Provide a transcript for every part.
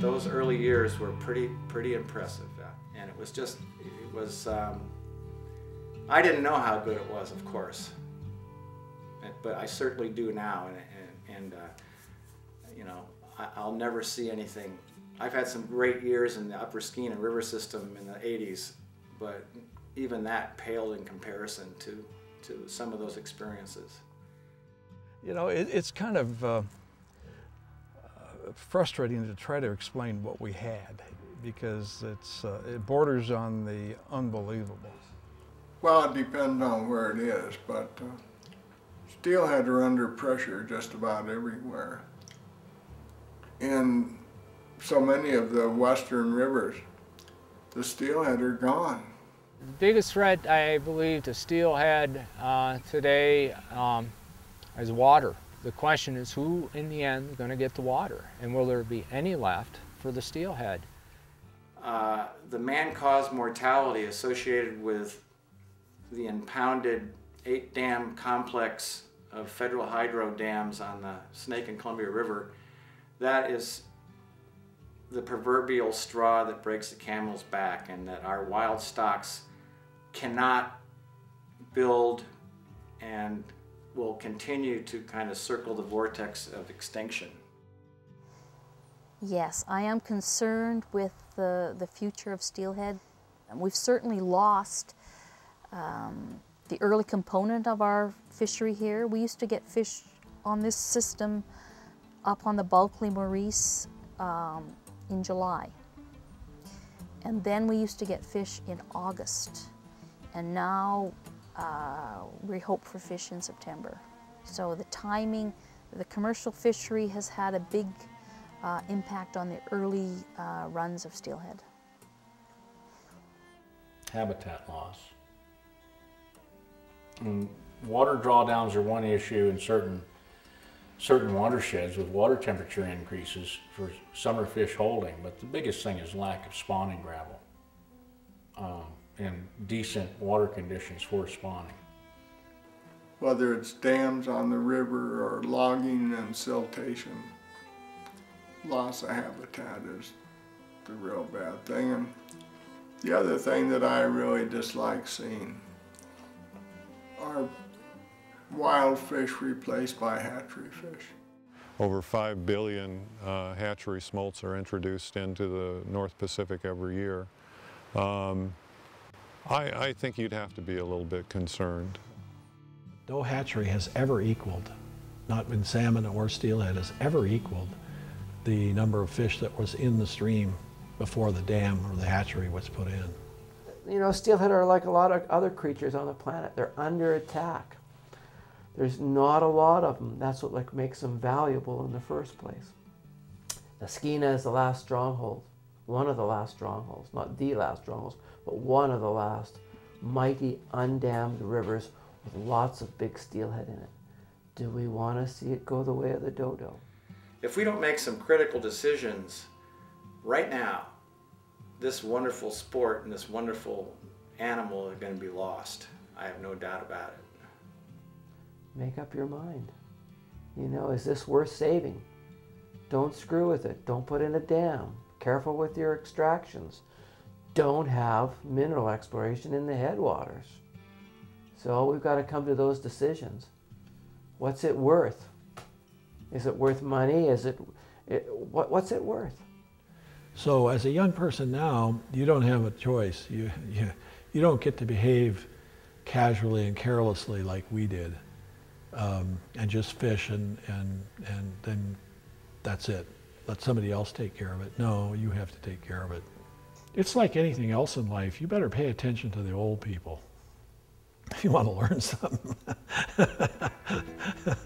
those early years were pretty pretty impressive uh, and it was just it was um, i didn't know how good it was of course but i certainly do now and, and and uh, you know I, will never see anything. I've had some great years in the upper Skeena River system in the 80s, but even that paled in comparison to to some of those experiences. You know, it, it's kind of uh, frustrating to try to explain what we had because it's, uh, it borders on the unbelievable. Well, it depends on where it is, but uh, steelhead are under pressure just about everywhere. In so many of the western rivers, the steelhead are gone. The biggest threat, I believe, to steelhead uh, today um, is water. The question is who in the end is going to get the water and will there be any left for the steelhead? Uh, the man-caused mortality associated with the impounded eight dam complex of federal hydro dams on the Snake and Columbia River, that is the proverbial straw that breaks the camel's back and that our wild stocks cannot build and will continue to kind of circle the vortex of extinction. Yes, I am concerned with the, the future of steelhead. We've certainly lost um, the early component of our fishery here. We used to get fish on this system up on the Bulkley Morice um, in July. And then we used to get fish in August. And now uh, we hope for fish in September. So the timing, the commercial fishery has had a big uh, impact on the early uh, runs of steelhead. Habitat loss. Water drawdowns are one issue in certain certain watersheds with water temperature increases for summer fish holding, but the biggest thing is lack of spawning gravel. Um, and decent water conditions for spawning. Whether it's dams on the river or logging and siltation, loss of habitat is the real bad thing. And the other thing that I really dislike seeing are wild fish replaced by hatchery fish. Over 5 billion uh, hatchery smolts are introduced into the North Pacific every year. Um, I, I think you'd have to be a little bit concerned. No hatchery has ever equaled, not in salmon or steelhead, has ever equaled the number of fish that was in the stream before the dam or the hatchery was put in. You know, steelhead are like a lot of other creatures on the planet. They're under attack. There's not a lot of them. That's what like makes them valuable in the first place. The Skeena is the last stronghold, one of the last strongholds, not the last strongholds, but one of the last mighty undammed rivers with lots of big steelhead in it. Do we want to see it go the way of the dodo? If we don't make some critical decisions right now, this wonderful sport and this wonderful animal are going to be lost. I have no doubt about it. Make up your mind. You know, is this worth saving? Don't screw with it. Don't put in a dam. Careful with your extractions don't have mineral exploration in the headwaters. So we've got to come to those decisions. What's it worth? Is it worth money? Is it, it what, what's it worth? So as a young person now, you don't have a choice. You, you, you don't get to behave casually and carelessly like we did um, and just fish and, and, and then that's it. Let somebody else take care of it. No, you have to take care of it. It's like anything else in life. You better pay attention to the old people if you want to learn something.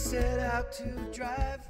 set out to drive